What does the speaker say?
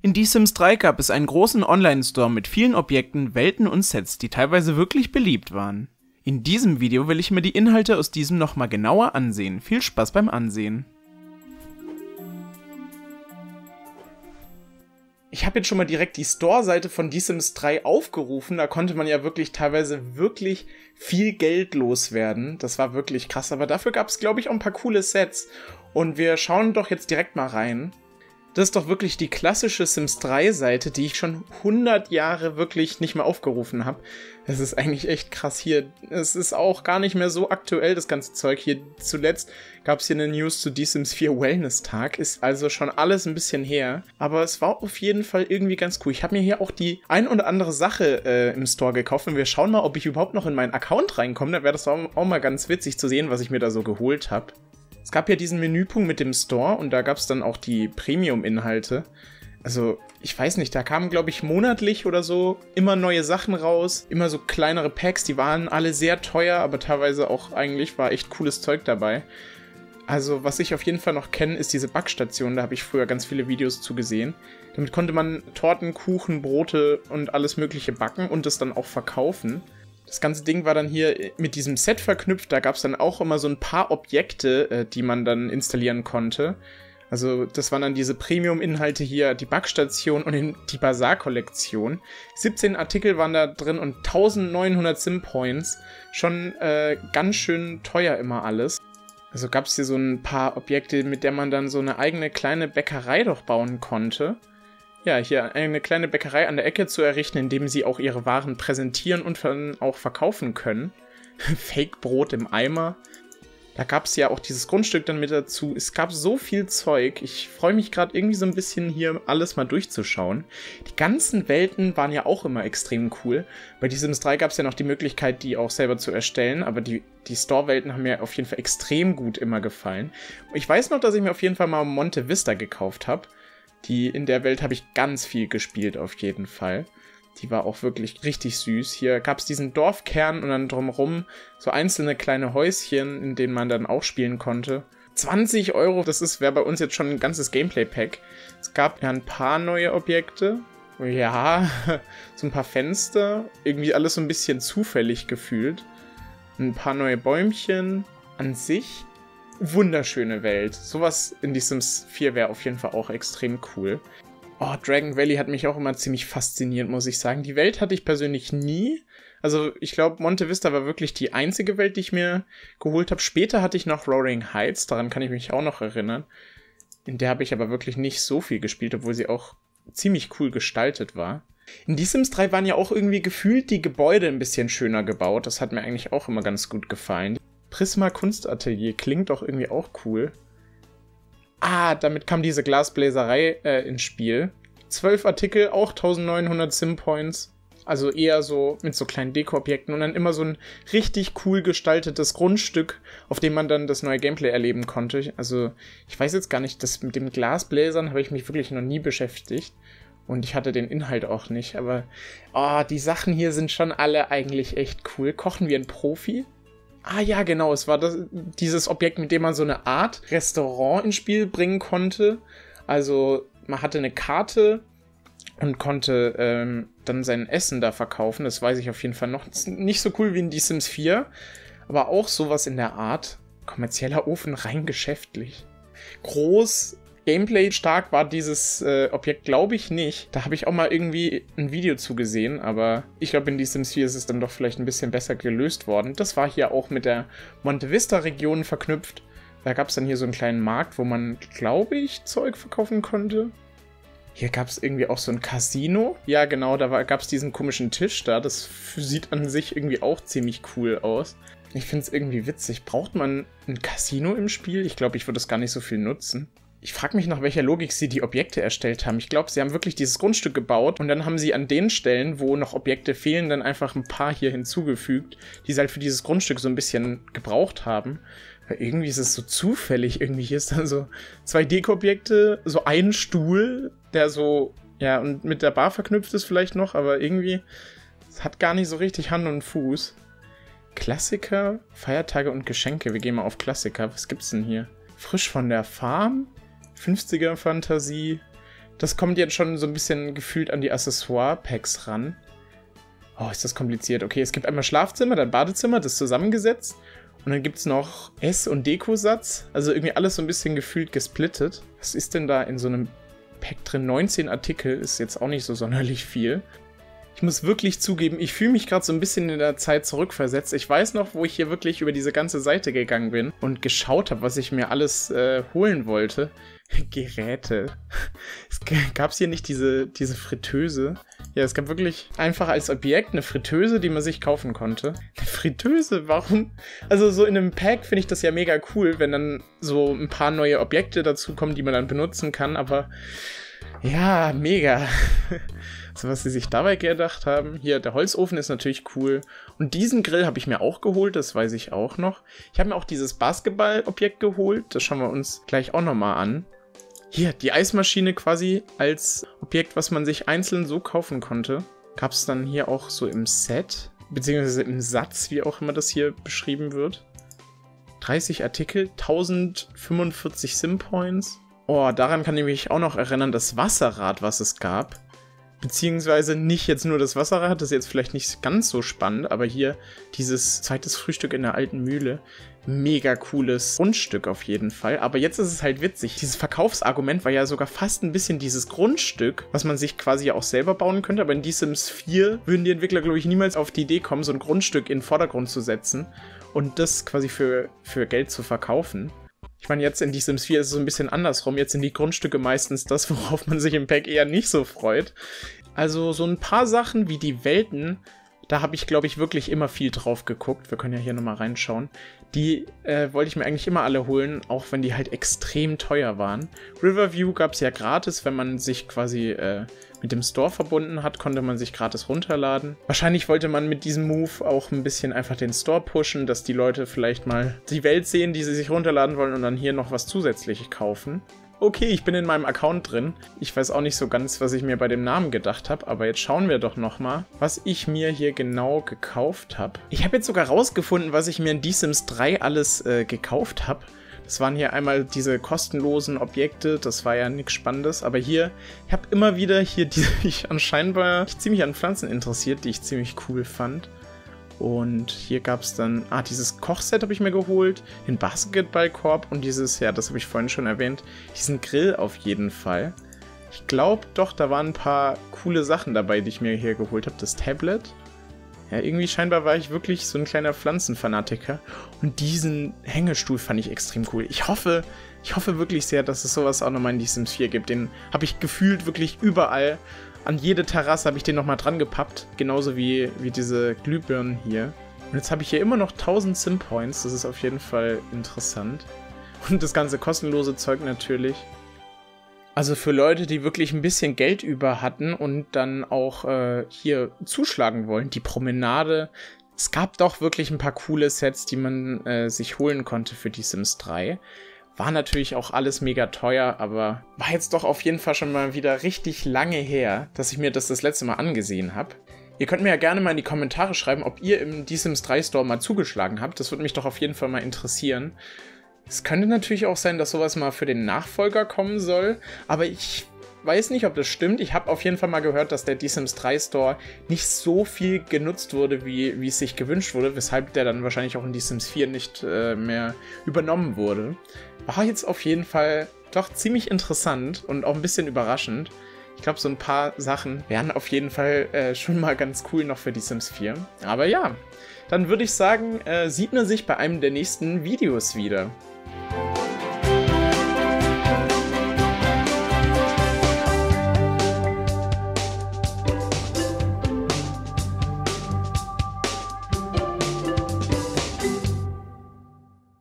In The Sims 3 gab es einen großen Online-Store mit vielen Objekten, Welten und Sets, die teilweise wirklich beliebt waren. In diesem Video will ich mir die Inhalte aus diesem nochmal genauer ansehen. Viel Spaß beim Ansehen. Ich habe jetzt schon mal direkt die Store-Seite von The Sims 3 aufgerufen. Da konnte man ja wirklich teilweise wirklich viel Geld loswerden. Das war wirklich krass. Aber dafür gab es, glaube ich, auch ein paar coole Sets. Und wir schauen doch jetzt direkt mal rein. Das ist doch wirklich die klassische Sims 3 Seite, die ich schon 100 Jahre wirklich nicht mehr aufgerufen habe. Das ist eigentlich echt krass hier. Es ist auch gar nicht mehr so aktuell, das ganze Zeug hier. Zuletzt gab es hier eine News zu The Sims 4 Wellness Tag. Ist also schon alles ein bisschen her. Aber es war auf jeden Fall irgendwie ganz cool. Ich habe mir hier auch die ein oder andere Sache äh, im Store gekauft und wir schauen mal, ob ich überhaupt noch in meinen Account reinkomme. Da wäre das auch, auch mal ganz witzig zu sehen, was ich mir da so geholt habe. Es gab ja diesen Menüpunkt mit dem Store und da gab es dann auch die Premium-Inhalte. Also, ich weiß nicht, da kamen, glaube ich, monatlich oder so immer neue Sachen raus. Immer so kleinere Packs, die waren alle sehr teuer, aber teilweise auch eigentlich war echt cooles Zeug dabei. Also, was ich auf jeden Fall noch kenne, ist diese Backstation. Da habe ich früher ganz viele Videos zu gesehen. Damit konnte man Torten, Kuchen, Brote und alles Mögliche backen und das dann auch verkaufen. Das ganze Ding war dann hier mit diesem Set verknüpft. Da gab es dann auch immer so ein paar Objekte, äh, die man dann installieren konnte. Also das waren dann diese Premium-Inhalte hier, die Backstation und die Bazaar-Kollektion. 17 Artikel waren da drin und 1900 Sim-Points. Schon äh, ganz schön teuer immer alles. Also gab es hier so ein paar Objekte, mit der man dann so eine eigene kleine Bäckerei doch bauen konnte ja, hier eine kleine Bäckerei an der Ecke zu errichten, in dem sie auch ihre Waren präsentieren und dann auch verkaufen können. Fake-Brot im Eimer. Da gab es ja auch dieses Grundstück dann mit dazu. Es gab so viel Zeug. Ich freue mich gerade irgendwie so ein bisschen hier alles mal durchzuschauen. Die ganzen Welten waren ja auch immer extrem cool. Bei The Sims 3 gab es ja noch die Möglichkeit, die auch selber zu erstellen, aber die, die Store-Welten haben mir auf jeden Fall extrem gut immer gefallen. Ich weiß noch, dass ich mir auf jeden Fall mal Monte Vista gekauft habe. Die in der Welt habe ich ganz viel gespielt, auf jeden Fall. Die war auch wirklich richtig süß. Hier gab es diesen Dorfkern und dann drumherum so einzelne kleine Häuschen, in denen man dann auch spielen konnte. 20 Euro, das ist wäre bei uns jetzt schon ein ganzes Gameplay-Pack. Es gab ja ein paar neue Objekte. Ja, so ein paar Fenster. Irgendwie alles so ein bisschen zufällig gefühlt. Ein paar neue Bäumchen. An sich wunderschöne Welt. Sowas in die Sims 4 wäre auf jeden Fall auch extrem cool. Oh, Dragon Valley hat mich auch immer ziemlich fasziniert, muss ich sagen. Die Welt hatte ich persönlich nie. Also ich glaube, Monte Vista war wirklich die einzige Welt, die ich mir geholt habe. Später hatte ich noch Roaring Heights, daran kann ich mich auch noch erinnern. In der habe ich aber wirklich nicht so viel gespielt, obwohl sie auch ziemlich cool gestaltet war. In Die Sims 3 waren ja auch irgendwie gefühlt die Gebäude ein bisschen schöner gebaut. Das hat mir eigentlich auch immer ganz gut gefallen. Prisma Kunstatelier klingt doch irgendwie auch cool. Ah, damit kam diese Glasbläserei äh, ins Spiel. Zwölf Artikel, auch 1900 Sim-Points. Also eher so mit so kleinen Deko-Objekten und dann immer so ein richtig cool gestaltetes Grundstück, auf dem man dann das neue Gameplay erleben konnte. Also ich weiß jetzt gar nicht, das mit dem Glasbläsern habe ich mich wirklich noch nie beschäftigt. Und ich hatte den Inhalt auch nicht. Aber oh, die Sachen hier sind schon alle eigentlich echt cool. Kochen wir ein Profi? Ah ja, genau, es war das, dieses Objekt, mit dem man so eine Art Restaurant ins Spiel bringen konnte. Also man hatte eine Karte und konnte ähm, dann sein Essen da verkaufen. Das weiß ich auf jeden Fall noch. Nicht so cool wie in Die Sims 4, aber auch sowas in der Art. Kommerzieller Ofen rein geschäftlich. Groß, Gameplay stark war dieses äh, Objekt, glaube ich, nicht. Da habe ich auch mal irgendwie ein Video zugesehen, aber ich glaube, in The Sims 4 ist es dann doch vielleicht ein bisschen besser gelöst worden. Das war hier auch mit der Monte Vista-Region verknüpft. Da gab es dann hier so einen kleinen Markt, wo man, glaube ich, Zeug verkaufen konnte. Hier gab es irgendwie auch so ein Casino. Ja, genau, da gab es diesen komischen Tisch da. Das sieht an sich irgendwie auch ziemlich cool aus. Ich finde es irgendwie witzig. Braucht man ein Casino im Spiel? Ich glaube, ich würde das gar nicht so viel nutzen ich frage mich nach welcher Logik sie die Objekte erstellt haben. Ich glaube, sie haben wirklich dieses Grundstück gebaut und dann haben sie an den Stellen, wo noch Objekte fehlen, dann einfach ein paar hier hinzugefügt, die sie halt für dieses Grundstück so ein bisschen gebraucht haben. Weil irgendwie ist es so zufällig. Irgendwie hier ist dann so zwei Deko-Objekte, so ein Stuhl, der so, ja, und mit der Bar verknüpft ist vielleicht noch, aber irgendwie hat gar nicht so richtig Hand und Fuß. Klassiker, Feiertage und Geschenke. Wir gehen mal auf Klassiker. Was gibt's denn hier? Frisch von der Farm? 50er-Fantasie, Das kommt jetzt schon so ein bisschen gefühlt an die Accessoire-Packs ran. Oh, ist das kompliziert. Okay, es gibt einmal Schlafzimmer, dann Badezimmer, das zusammengesetzt. Und dann gibt es noch Ess- und Dekosatz. Also irgendwie alles so ein bisschen gefühlt gesplittet. Was ist denn da in so einem Pack drin? 19 Artikel ist jetzt auch nicht so sonderlich viel. Ich muss wirklich zugeben, ich fühle mich gerade so ein bisschen in der Zeit zurückversetzt. Ich weiß noch, wo ich hier wirklich über diese ganze Seite gegangen bin und geschaut habe, was ich mir alles äh, holen wollte. Geräte. Es gab hier nicht diese, diese Fritteuse. Ja, es gab wirklich einfach als Objekt eine Fritteuse, die man sich kaufen konnte. Eine Fritteuse, warum? Also so in einem Pack finde ich das ja mega cool, wenn dann so ein paar neue Objekte dazukommen, die man dann benutzen kann, aber ja, mega. so was sie sich dabei gedacht haben. Hier, der Holzofen ist natürlich cool. Und diesen Grill habe ich mir auch geholt, das weiß ich auch noch. Ich habe mir auch dieses Basketball-Objekt geholt, das schauen wir uns gleich auch nochmal an. Hier, die Eismaschine quasi als Objekt, was man sich einzeln so kaufen konnte. Gab es dann hier auch so im Set, beziehungsweise im Satz, wie auch immer das hier beschrieben wird. 30 Artikel, 1045 Sim-Points. Oh, daran kann ich mich auch noch erinnern, das Wasserrad, was es gab. Beziehungsweise nicht jetzt nur das Wasserrad, das ist jetzt vielleicht nicht ganz so spannend, aber hier dieses zweites Frühstück in der alten Mühle. Mega cooles Grundstück auf jeden Fall. Aber jetzt ist es halt witzig. Dieses Verkaufsargument war ja sogar fast ein bisschen dieses Grundstück, was man sich quasi auch selber bauen könnte. Aber in The Sims 4 würden die Entwickler, glaube ich, niemals auf die Idee kommen, so ein Grundstück in den Vordergrund zu setzen und das quasi für, für Geld zu verkaufen. Ich meine, jetzt in die Sims 4 ist es so ein bisschen andersrum. Jetzt sind die Grundstücke meistens das, worauf man sich im Pack eher nicht so freut. Also so ein paar Sachen wie die Welten, da habe ich, glaube ich, wirklich immer viel drauf geguckt. Wir können ja hier nochmal reinschauen. Die äh, wollte ich mir eigentlich immer alle holen, auch wenn die halt extrem teuer waren. Riverview gab es ja gratis, wenn man sich quasi äh, mit dem Store verbunden hat, konnte man sich gratis runterladen. Wahrscheinlich wollte man mit diesem Move auch ein bisschen einfach den Store pushen, dass die Leute vielleicht mal die Welt sehen, die sie sich runterladen wollen und dann hier noch was zusätzlich kaufen. Okay, ich bin in meinem Account drin. Ich weiß auch nicht so ganz, was ich mir bei dem Namen gedacht habe, aber jetzt schauen wir doch nochmal, was ich mir hier genau gekauft habe. Ich habe jetzt sogar rausgefunden, was ich mir in D-Sims 3 alles äh, gekauft habe. Das waren hier einmal diese kostenlosen Objekte, das war ja nichts Spannendes, aber hier, ich habe immer wieder hier die, die ich anscheinend war ziemlich an Pflanzen interessiert, die ich ziemlich cool fand. Und hier gab es dann, ah, dieses Kochset habe ich mir geholt, den Basketballkorb und dieses, ja, das habe ich vorhin schon erwähnt, diesen Grill auf jeden Fall. Ich glaube doch, da waren ein paar coole Sachen dabei, die ich mir hier geholt habe. Das Tablet. Ja, irgendwie scheinbar war ich wirklich so ein kleiner Pflanzenfanatiker. Und diesen Hängestuhl fand ich extrem cool. Ich hoffe, ich hoffe wirklich sehr, dass es sowas auch nochmal in die Sims 4 gibt. Den habe ich gefühlt wirklich überall an jede Terrasse habe ich den nochmal dran gepappt. Genauso wie, wie diese Glühbirnen hier. Und jetzt habe ich hier immer noch 1000 Sim-Points. Das ist auf jeden Fall interessant. Und das ganze kostenlose Zeug natürlich. Also für Leute, die wirklich ein bisschen Geld über hatten und dann auch äh, hier zuschlagen wollen, die Promenade. Es gab doch wirklich ein paar coole Sets, die man äh, sich holen konnte für die Sims 3. War natürlich auch alles mega teuer, aber war jetzt doch auf jeden Fall schon mal wieder richtig lange her, dass ich mir das das letzte Mal angesehen habe. Ihr könnt mir ja gerne mal in die Kommentare schreiben, ob ihr im D-Sims 3 Store mal zugeschlagen habt. Das würde mich doch auf jeden Fall mal interessieren. Es könnte natürlich auch sein, dass sowas mal für den Nachfolger kommen soll, aber ich weiß nicht, ob das stimmt. Ich habe auf jeden Fall mal gehört, dass der D-Sims 3 Store nicht so viel genutzt wurde, wie, wie es sich gewünscht wurde, weshalb der dann wahrscheinlich auch in D-Sims 4 nicht äh, mehr übernommen wurde. War jetzt auf jeden Fall doch ziemlich interessant und auch ein bisschen überraschend. Ich glaube, so ein paar Sachen wären auf jeden Fall äh, schon mal ganz cool noch für die Sims 4. Aber ja, dann würde ich sagen, äh, sieht man sich bei einem der nächsten Videos wieder.